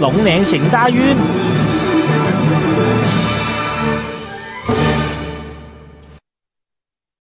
龙年行大运